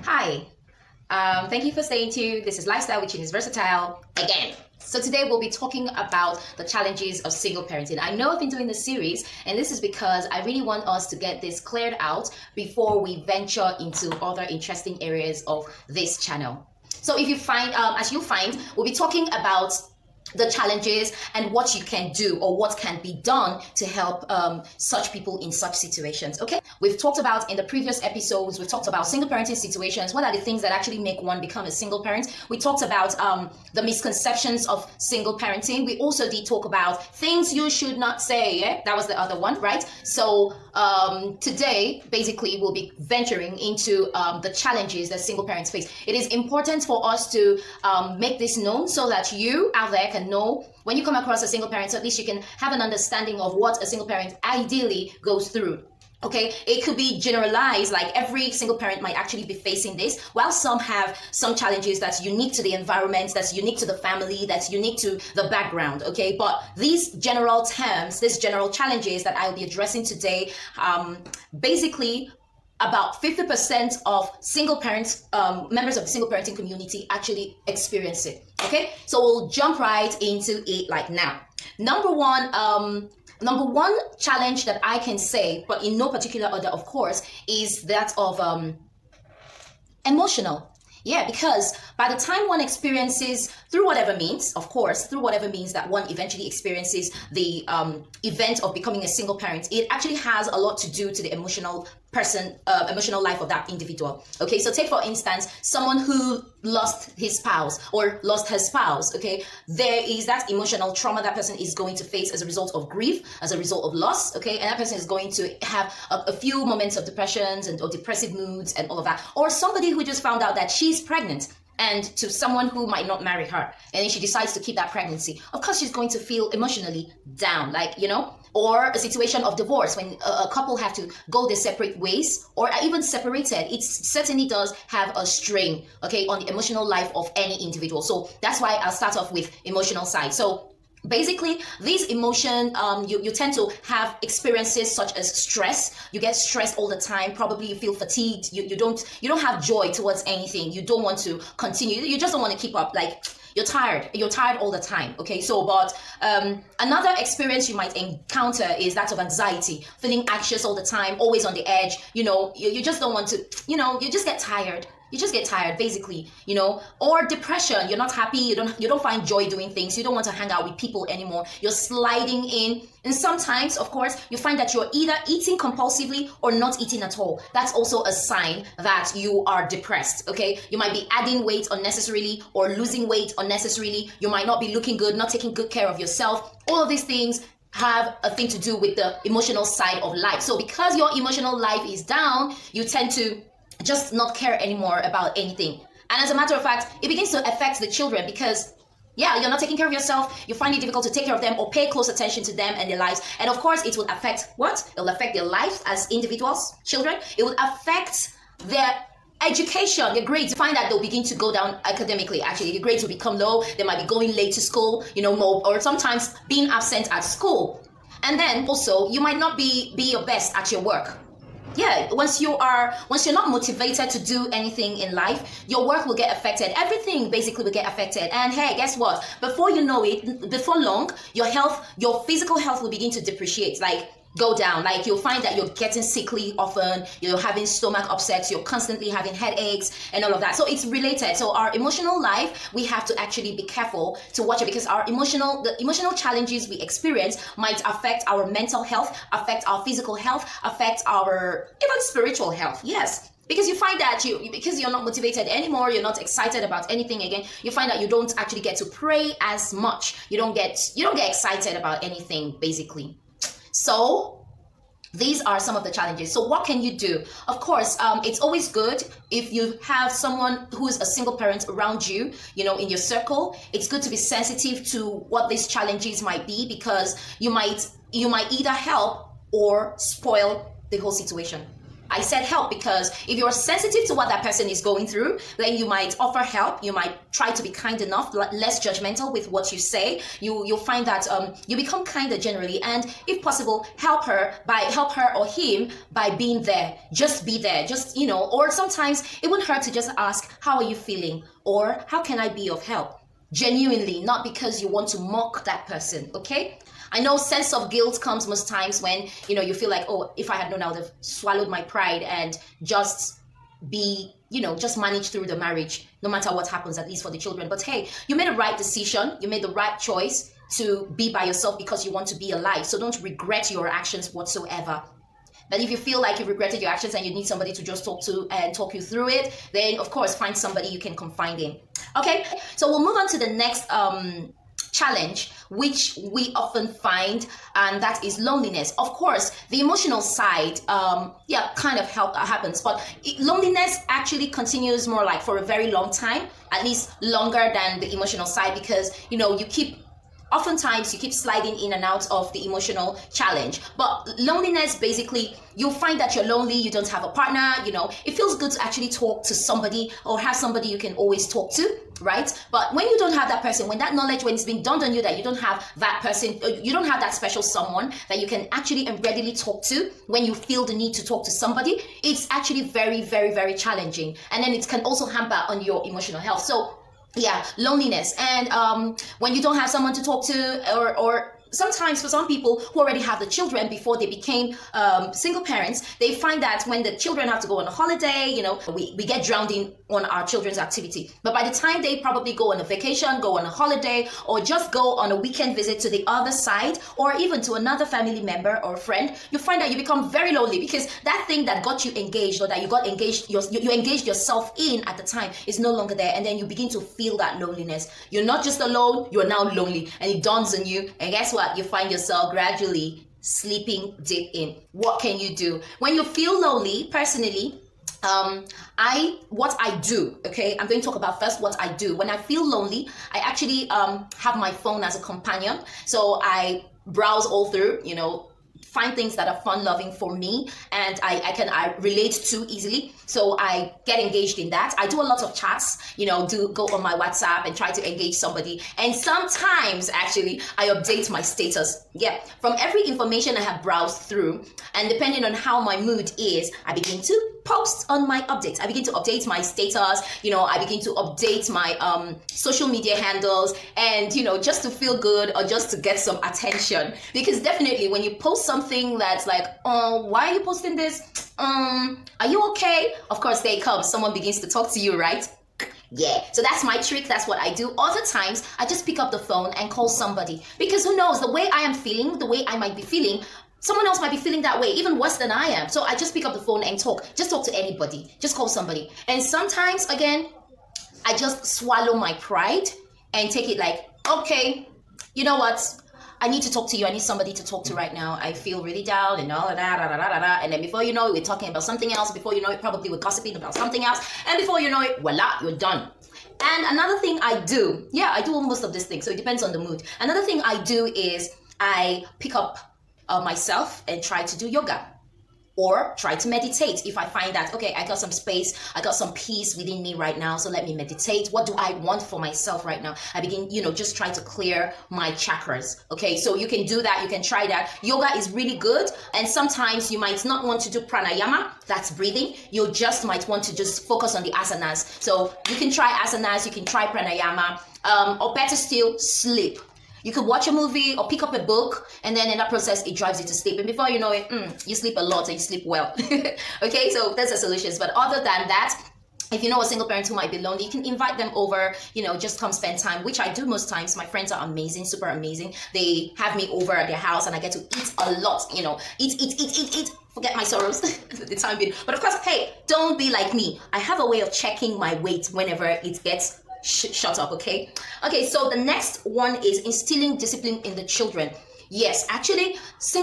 Hi, um, thank you for staying tuned. This is Lifestyle with Euniceversatile again. So today we'll be talking about the challenges of single parenting. I know I've been doing this series, and this is because I really want us to get this cleared out before we venture into other interesting areas of this channel. So if you find, um, as you find, we'll be talking about the challenges and what you can do or what can be done to help um, such people in such situations. Okay, we've talked about in the previous episodes, we've talked about single parenting situations. What are the things that actually make one become a single parent? We talked about um, the misconceptions of single parenting. We also did talk about things you should not say. Yeah? That was the other one, right? So um, today, basically, we'll be venturing into um, the challenges that single parents face. It is important for us to um, make this known so that you out there can know when you come across a single parent, so at least you can have an understanding of what a single parent ideally goes through. Okay, it could be generalized, like every single parent might actually be facing this, while some have some challenges that's unique to the environment, that's unique to the family, that's unique to the background. Okay, but these general terms, these general challenges that I'll be addressing today, um, basically about 50% of single parents, um, members of the single parenting community actually experience it. Okay, so we'll jump right into it like now. Number one, um, number one challenge that I can say, but in no particular order, of course, is that of um, emotional. Yeah, because by the time one experiences, through whatever means, of course, through whatever means that one eventually experiences the um, event of becoming a single parent, it actually has a lot to do to the emotional person uh, emotional life of that individual. Okay so take for instance someone who lost his spouse or lost her spouse okay? There is that emotional trauma that person is going to face as a result of grief as a result of loss okay? And that person is going to have a, a few moments of depressions and or depressive moods and all of that. Or somebody who just found out that she's pregnant and to someone who might not marry her. And then she decides to keep that pregnancy. Of course she's going to feel emotionally down like you know or a situation of divorce when a, couple have to go their separate ways or even separated. It certainly does have a strain okay on the emotional life of any individual. So that's why i'll start off with emotional side. So basically these emotion um, you, you tend to have experiences such as stress. You get stressed all the time. Probably you feel fatigued. You, you don't you don't have joy towards anything. You don't want to continue. You just don't want to keep up. Like you're tired. You're tired all the time. Okay so but um, another experience you might encounter is that of anxiety. Feeling anxious all the time always on the edge. You know you, you just don't want to you know you just get tired you just get tired basically you know? Or depression. You're not happy. You don't you don't find joy doing things. You don't want to hang out with people anymore. You're sliding in. And sometimes of course you find that you're either eating compulsively or not eating at all. That's also a sign that you are depressed okay? You might be adding weight unnecessarily or losing weight unnecessarily. You might not be looking good not taking good care of yourself. All of these things have a thing to do with the emotional side of life. So because your emotional life is down you tend to just not care anymore about anything. And as a matter of fact, it begins to affect the children because yeah, you're not taking care of yourself. You find it difficult to take care of them or pay close attention to them and their lives. And of course, it will affect what? It will affect their lives as individuals, children. It will affect their education, their grades. You find that they'll begin to go down academically. Actually, the grades will become low. They might be going late to school, you know, more, or sometimes being absent at school. And then also, you might not be be your best at your work yeah once you are once you're not motivated to do anything in life your work will get affected. Everything basically will get affected. And hey guess what? Before you know it before long your health your physical health will begin to depreciate. Like go down. Like you'll find that you're getting sickly often, you're having stomach upsets, you're constantly having headaches and all of that. So it's related. So our emotional life, we have to actually be careful to watch it because our emotional, the emotional challenges we experience might affect our mental health, affect our physical health, affect our even spiritual health. Yes because you find that you because you're not motivated anymore you're not excited about anything again you find that you don't actually get to pray as much you don't get you don't get excited about anything basically so these are some of the challenges. So what can you do? Of course, um, it's always good if you have someone who's a single parent around you, you know, in your circle. It's good to be sensitive to what these challenges might be because you might you might either help or spoil the whole situation. I said help because if you're sensitive to what that person is going through, then you might offer help. You might try to be kind enough, less judgmental with what you say. You you'll find that um, you become kinder generally, and if possible, help her by help her or him by being there. Just be there. Just you know, or sometimes it wouldn't hurt to just ask, "How are you feeling?" or "How can I be of help?" Genuinely, not because you want to mock that person. Okay. I know sense of guilt comes most times when you know you feel like, oh, if I had known, I would have swallowed my pride and just be, you know, just manage through the marriage, no matter what happens, at least for the children. But hey, you made the right decision, you made the right choice to be by yourself because you want to be alive. So don't regret your actions whatsoever. But if you feel like you regretted your actions and you need somebody to just talk to and talk you through it, then of course find somebody you can confide in. Okay, so we'll move on to the next um challenge which we often find and that is loneliness. Of course the emotional side um yeah kind of help happens but it, loneliness actually continues more like for a very long time at least longer than the emotional side because you know you keep oftentimes you keep sliding in and out of the emotional challenge. But loneliness, basically, you'll find that you're lonely, you don't have a partner, you know, it feels good to actually talk to somebody or have somebody you can always talk to, right? But when you don't have that person, when that knowledge, when it's been dawned on you that you don't have that person, uh, you don't have that special someone that you can actually and readily talk to when you feel the need to talk to somebody, it's actually very, very, very challenging. And then it can also hamper on your emotional health. So yeah loneliness and um, when you don't have someone to talk to or or sometimes for some people who already have the children before they became um, single parents, they find that when the children have to go on a holiday, you know, we, we get drowned in on our children's activity. But by the time they probably go on a vacation, go on a holiday, or just go on a weekend visit to the other side, or even to another family member or friend, you find that you become very lonely because that thing that got you engaged or that you got engaged, you, you engaged yourself in at the time is no longer there. And then you begin to feel that loneliness. You're not just alone, you're now lonely. And it dawns on you. And guess what? What? You find yourself gradually sleeping deep in. What can you do? When you feel lonely, personally, um i what i do okay i'm going to talk about first what i do when i feel lonely i actually um have my phone as a companion so i browse all through you know find things that are fun loving for me and I, I can I relate to easily. So I get engaged in that. I do a lot of chats, you know, do go on my WhatsApp and try to engage somebody. And sometimes actually I update my status. Yeah. From every information I have browsed through and depending on how my mood is, I begin to post on my updates. I begin to update my status, you know, I begin to update my um, social media handles and, you know, just to feel good or just to get some attention. Because definitely when you post something that's like, oh, why are you posting this? Um, are you okay? Of course, they come. Someone begins to talk to you, right? Yeah, so that's my trick. That's what I do. Other times, I just pick up the phone and call somebody because who knows the way I am feeling, the way I might be feeling someone else might be feeling that way, even worse than I am. So I just pick up the phone and talk. Just talk to anybody. Just call somebody. And sometimes, again, I just swallow my pride and take it like, okay, you know what? I need to talk to you. I need somebody to talk to right now. I feel really down and all of that, da, da, da, da. And then before you know it, we're talking about something else. Before you know it, probably we're gossiping about something else. And before you know it, voila, you're done. And another thing I do, yeah, I do most of these things. So it depends on the mood. Another thing I do is I pick up uh, myself and try to do yoga or try to meditate if I find that, okay, I got some space, I got some peace within me right now, so let me meditate. What do I want for myself right now? I begin, you know, just try to clear my chakras. Okay, so you can do that, you can try that. Yoga is really good, and sometimes you might not want to do pranayama, that's breathing. You just might want to just focus on the asanas. So you can try asanas, you can try pranayama, um, or better still, sleep you could watch a movie or pick up a book, and then in that process, it drives you to sleep. And before you know it, mm, you sleep a lot and you sleep well. okay, so that's the solutions. But other than that, if you know a single parent who might be lonely, you can invite them over, you know, just come spend time, which I do most times. My friends are amazing, super amazing. They have me over at their house and I get to eat a lot, you know, eat, eat, eat, eat, eat. Forget my sorrows the time being. But of course, hey, don't be like me. I have a way of checking my weight whenever it gets sh- shut up, okay? Okay, so the next one is instilling discipline in the children. Yes, actually,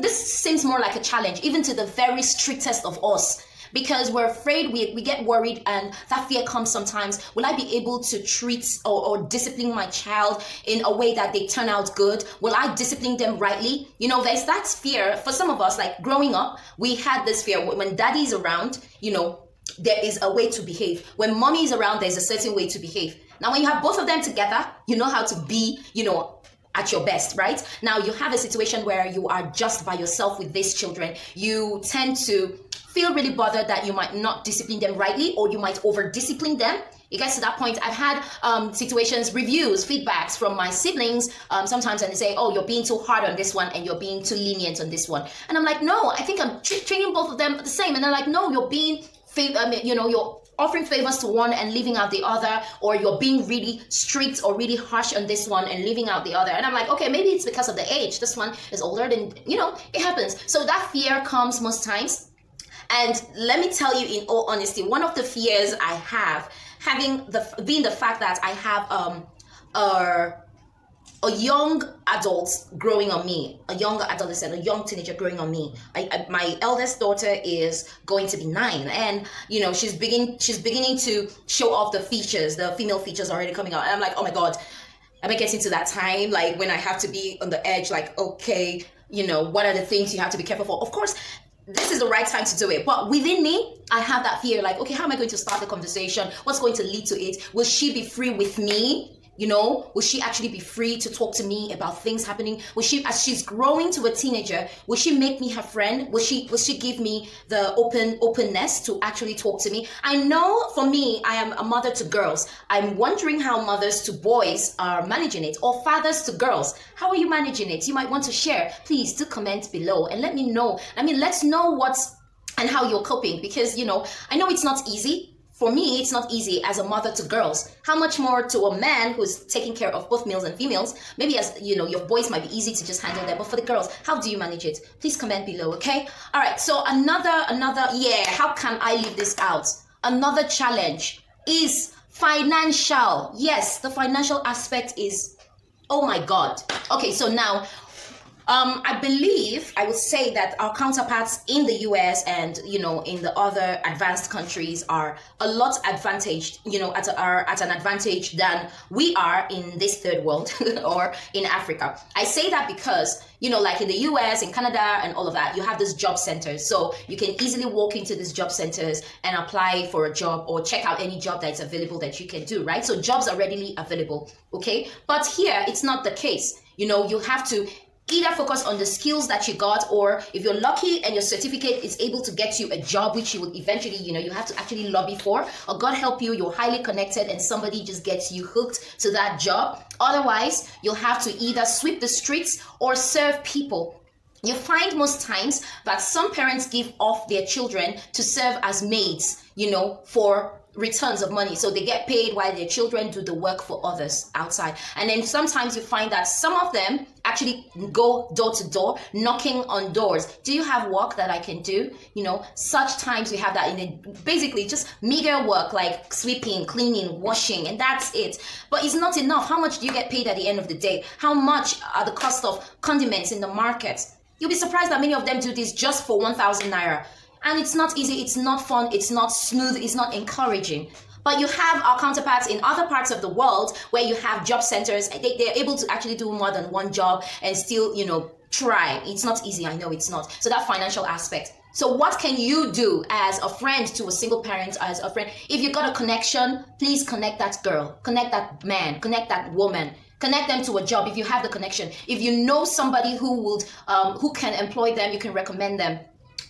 this seems more like a challenge, even to the very strictest of us. because we're afraid we, we get worried and that fear comes sometimes will i be able to treat or, or discipline my child in a way that they turn out good will i discipline them rightly you know there's that fear for some of us like growing up we had this fear when daddy's around you know there is a way to behave when mommy is around there's a certain way to behave now when you have both of them together you know how to be you know at your best, right? Now you have a situation where you are just by yourself with these children. You tend to feel really bothered that you might not discipline them rightly or you might over discipline them. It gets to that point. I've had um, situations, reviews, feedbacks from my siblings um, sometimes, and they say, "Oh, you're being too hard on this one, and you're being too lenient on this one." And I'm like, "No, I think I'm treating both of them the same." And they're like, "No, you're being, I mean, you know, you're offering favors to one and leaving out the other, or you're being really strict or really harsh on this one and leaving out the other. And I'm like, okay, maybe it's because of the age. This one is older than, you know, it happens. So that fear comes most times. And let me tell you in all honesty, one of the fears I have, having the being the fact that I have um a a young adult growing on me, a young adolescent, a young teenager growing on me. I, I, my eldest daughter is going to be nine, and you know she's beginning she's beginning to show off the features, the female features already coming out. And I'm like, oh my god, am I getting to that time like when I have to be on the edge? Like, okay, you know, what are the things you have to be careful for? Of course, this is the right time to do it. But within me, I have that fear like, okay, how am I going to start the conversation? What's going to lead to it? Will she be free with me? You know, will she actually be free to talk to me about things happening? Will she, as she's growing to a teenager, will she make me her friend? Will she, will she give me the open openness to actually talk to me? I know for me, I am a mother to girls. I'm wondering how mothers to boys are managing it, or fathers to girls. How are you managing it? You might want to share. Please do comment below and let me know. I mean, let's know what's and how you're coping because you know I know it's not easy for me, it's not easy as a mother to girls. How much more to a man who's taking care of both males and females? Maybe as you know, your boys might be easy to just handle that, but for the girls, how do you manage it? Please comment below, okay? All right. So another, another, yeah. How can I leave this out? Another challenge is financial. Yes, the financial aspect is. Oh my God. Okay, so now um, I believe I would say that our counterparts in the US and you know in the other advanced countries are a lot advantaged, you know, at are at an advantage than we are in this third world or in Africa. I say that because you know, like in the US, in Canada, and all of that, you have these job centers. So you can easily walk into these job centers and apply for a job or check out any job that's available that you can do, right? So jobs are readily available, okay? But here, it's not the case. You know, you have to either focus on the skills that you got or if you're lucky and your certificate is able to get you a job which you will eventually you know you have to actually lobby for or god help you you're highly connected and somebody just gets you hooked to that job. Otherwise you'll have to either sweep the streets or serve people. You find most times that some parents give off their children to serve as maids you know for returns of money. So they get paid while their children do the work for others outside. And then sometimes you find that some of them actually go door to door knocking on doors. Do you have work that I can do? You know, such times we have that in it. Basically just meager work like sweeping, cleaning, washing, and that's it. But it's not enough. How much do you get paid at the end of the day? How much are the cost of condiments in the market? You'll be surprised that many of them do this just for 1,000 naira and it's not easy, it's not fun, it's not smooth, it's not encouraging. But you have our counterparts in other parts of the world where you have job centers, they, they're able to actually do more than one job and still, you know, try. It's not easy, I know it's not. So that financial aspect. So what can you do as a friend to a single parent, as a friend? If you got a connection, please connect that girl, connect that man, connect that woman connect them to a job if you have the connection if you know somebody who would um, who can employ them you can recommend them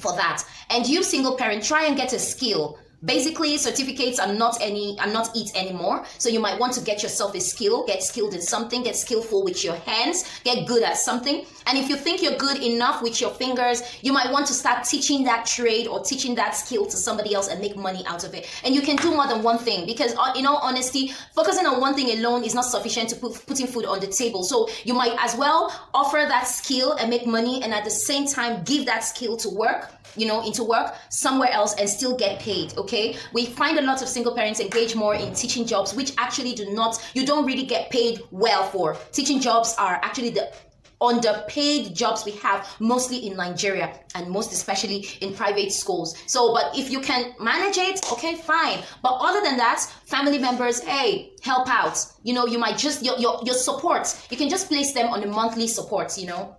for that. And you single parent, try and get a skill basically certificates are not any are not it anymore. So you might want to get yourself a skill get skilled in something get skillful with your hands get good at something. And if you think you're good enough with your fingers you might want to start teaching that trade or teaching that skill to somebody else and make money out of it. And you can do more than one thing because uh, in all honesty focusing on one thing alone is not sufficient to put putting food on the table. So you might as well offer that skill and make money and at the same time give that skill to work you know into work somewhere else and still get paid okay we find a lot of single parents engage more in teaching jobs which actually do not you don't really get paid well for teaching jobs are actually the underpaid jobs we have mostly in Nigeria and most especially in private schools. So, but if you can manage it, okay, fine. But other than that, family members, hey, help out. You know, you might just your your, your support. You can just place them on a monthly support. You know,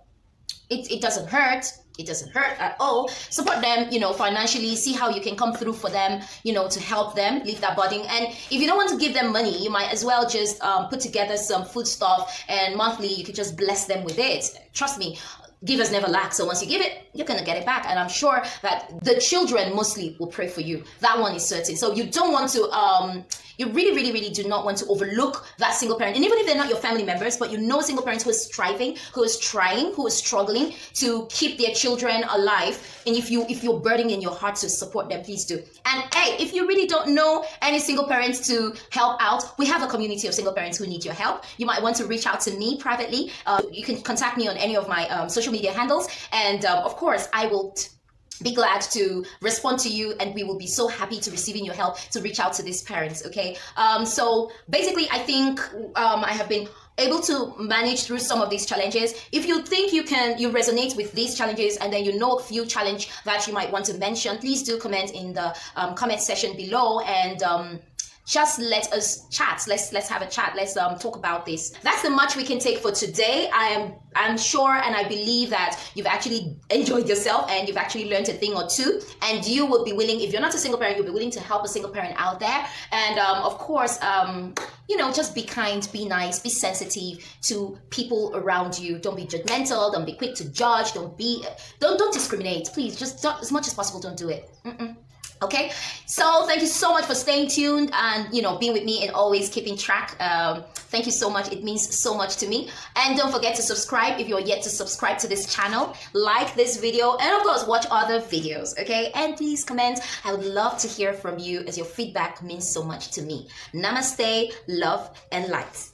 it it doesn't hurt it doesn't hurt at all support them you know financially see how you can come through for them you know to help them leave that burden and if you don't want to give them money you might as well just um, put together some food stuff and monthly you could just bless them with it trust me givers never lack. So once you give it, you're gonna get it back. And I'm sure that the children mostly will pray for you. That one is certain. So you don't want to um you really, really, really do not want to overlook that single parent. And even if they're not your family members, but you know single parents who is striving, who is trying, who is struggling to keep their children alive. And if you if you're burning in your heart to support them, please do. And hey, if you really don't know any single parents to help out, we have a community of single parents who need your help. You might want to reach out to me privately. Uh, you can contact me on any of my um, social media handles. And um, of course, I will be glad to respond to you and we will be so happy to receiving your help to reach out to these parents okay? Um, so basically i think um, i have been able to manage through some of these challenges. If you think you can you resonate with these challenges and then you know a few challenge that you might want to mention please do comment in the um, comment section below and um, just let us chat. Let's let's have a chat. Let's um talk about this. That's the much we can take for today. I am i'm sure and i believe that you've actually enjoyed yourself and you've actually learned a thing or two. And you will be willing if you're not a single parent you'll be willing to help a single parent out there. And um, of course um, you know just be kind be nice be sensitive to people around you. Don't be judgmental. Don't be quick to judge. Don't be don't don't discriminate. Please just as much as possible don't do it. Mm-mm okay? So thank you so much for staying tuned and you know being with me and always keeping track. Um, thank you so much. It means so much to me. And don't forget to subscribe if you're yet to subscribe to this channel. Like this video and of course watch other videos okay? And please comment. I would love to hear from you as your feedback means so much to me. Namaste love and light